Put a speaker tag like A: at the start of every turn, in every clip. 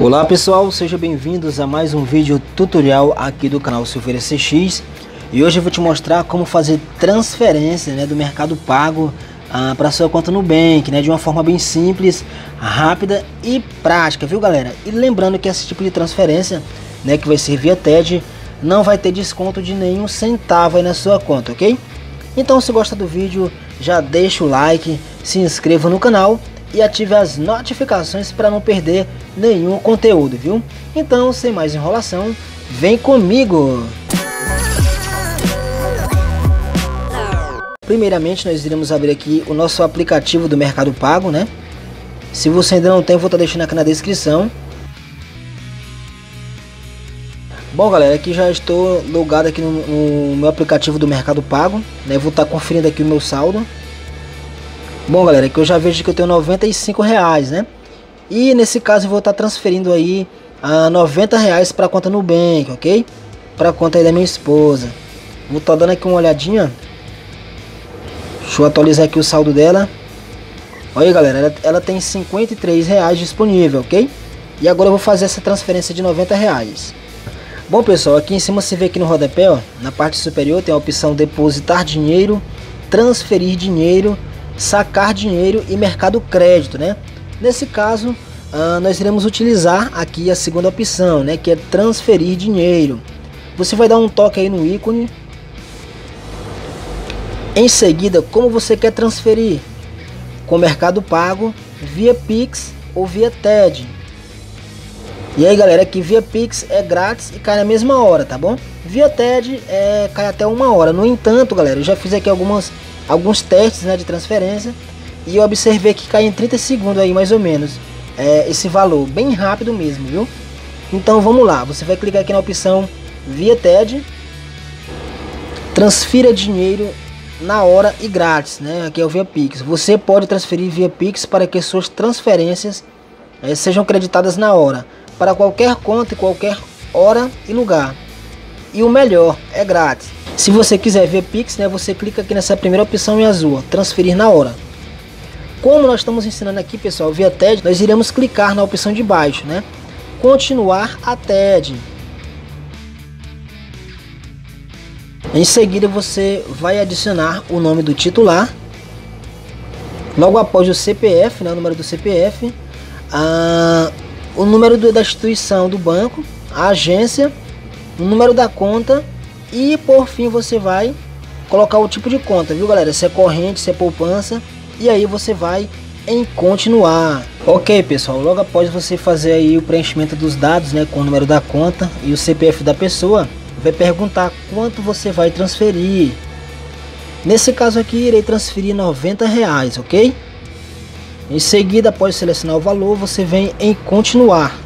A: Olá pessoal, sejam bem-vindos a mais um vídeo tutorial aqui do canal Silveira CX e hoje eu vou te mostrar como fazer transferência né, do Mercado Pago ah, para sua conta Nubank, né, de uma forma bem simples, rápida e prática, viu galera? E lembrando que esse tipo de transferência, né, que vai ser via TED, não vai ter desconto de nenhum centavo na sua conta, ok? Então se gosta do vídeo, já deixa o like, se inscreva no canal e ative as notificações para não perder nenhum conteúdo, viu? Então, sem mais enrolação, vem comigo! Primeiramente, nós iremos abrir aqui o nosso aplicativo do Mercado Pago, né? Se você ainda não tem, vou estar deixando aqui na descrição. Bom, galera, aqui já estou logado aqui no, no meu aplicativo do Mercado Pago, né? Vou estar conferindo aqui o meu saldo. Bom, galera, que eu já vejo que eu tenho 95 reais, né? E nesse caso eu vou estar transferindo aí a 90 reais para a conta Nubank, ok? Para a conta aí da minha esposa. Vou estar dando aqui uma olhadinha. Deixa eu atualizar aqui o saldo dela. Olha aí, galera, ela, ela tem 53 reais disponível, ok? E agora eu vou fazer essa transferência de 90 reais. Bom, pessoal, aqui em cima você vê aqui no rodapé, ó, na parte superior tem a opção depositar dinheiro, transferir dinheiro sacar dinheiro e mercado crédito, né? Nesse caso, uh, nós iremos utilizar aqui a segunda opção, né? Que é transferir dinheiro. Você vai dar um toque aí no ícone. Em seguida, como você quer transferir? Com Mercado Pago, via Pix ou via TED. E aí galera, aqui via Pix é grátis e cai na mesma hora, tá bom? Via TED é, cai até uma hora. No entanto, galera, eu já fiz aqui algumas alguns testes né, de transferência e eu observei que cai em 30 segundos aí mais ou menos é, esse valor, bem rápido mesmo, viu? Então vamos lá, você vai clicar aqui na opção via TED, transfira dinheiro na hora e grátis, né? Aqui é o via Pix. Você pode transferir via Pix para que suas transferências é, sejam creditadas na hora, para qualquer conta e qualquer hora e lugar. E o melhor, é grátis. Se você quiser ver Pix, né, você clica aqui nessa primeira opção em azul, transferir na hora. Como nós estamos ensinando aqui, pessoal, via TED, nós iremos clicar na opção de baixo, né? Continuar a TED. Em seguida, você vai adicionar o nome do titular. Logo após o CPF, né, o número do CPF, a, o número do, da instituição do banco, a agência, o número da conta e por fim você vai colocar o tipo de conta, viu galera? Se é corrente, se é poupança. E aí você vai em continuar. Ok pessoal, logo após você fazer aí o preenchimento dos dados, né, com o número da conta e o CPF da pessoa, vai perguntar quanto você vai transferir. Nesse caso aqui, irei transferir 90 reais, ok? Em seguida, após selecionar o valor, você vem em continuar.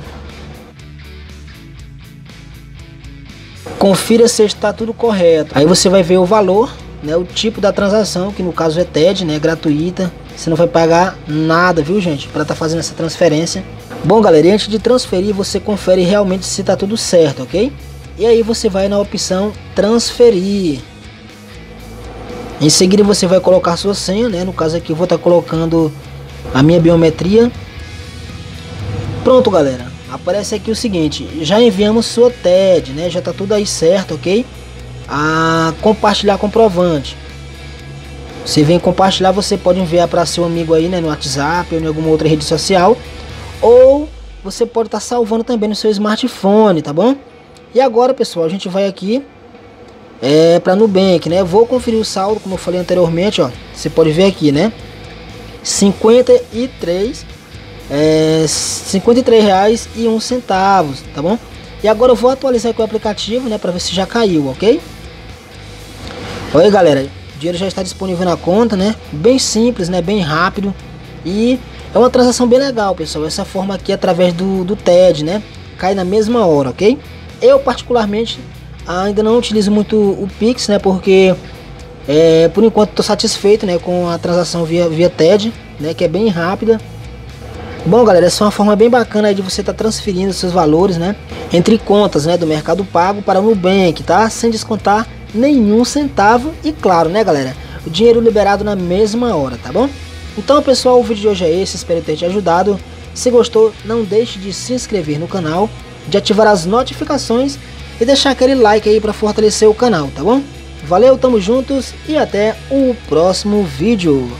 A: Confira se está tudo correto. Aí você vai ver o valor, né, o tipo da transação, que no caso é TED, né, gratuita. Você não vai pagar nada, viu, gente, para estar tá fazendo essa transferência. Bom, galera, antes de transferir, você confere realmente se está tudo certo, ok? E aí você vai na opção transferir. Em seguida você vai colocar sua senha, né? No caso aqui eu vou estar tá colocando a minha biometria. Pronto, galera aparece aqui o seguinte, já enviamos sua TED, né? Já tá tudo aí certo, ok? A compartilhar comprovante. Você vem compartilhar, você pode enviar para seu amigo aí, né, no WhatsApp ou em alguma outra rede social, ou você pode estar tá salvando também no seu smartphone, tá bom? E agora, pessoal, a gente vai aqui é para Nubank, né? Vou conferir o saldo, como eu falei anteriormente, ó. Você pode ver aqui, né? 53 é, 53 reais e um centavos, tá bom? E agora eu vou atualizar aqui o aplicativo, né, para ver se já caiu, ok? Oi, galera, o dinheiro já está disponível na conta, né? Bem simples, né? Bem rápido e é uma transação bem legal, pessoal. Essa forma aqui através do, do TED, né? Cai na mesma hora, ok? Eu particularmente ainda não utilizo muito o Pix, né? Porque é, por enquanto estou satisfeito, né? Com a transação via via TED, né? Que é bem rápida Bom, galera, essa é uma forma bem bacana de você estar tá transferindo seus valores, né, entre contas, né, do Mercado Pago para o Nubank, tá? Sem descontar nenhum centavo e claro, né, galera, o dinheiro liberado na mesma hora, tá bom? Então, pessoal, o vídeo de hoje é esse, espero ter te ajudado. Se gostou, não deixe de se inscrever no canal, de ativar as notificações e deixar aquele like aí para fortalecer o canal, tá bom? Valeu, tamo juntos e até o próximo vídeo.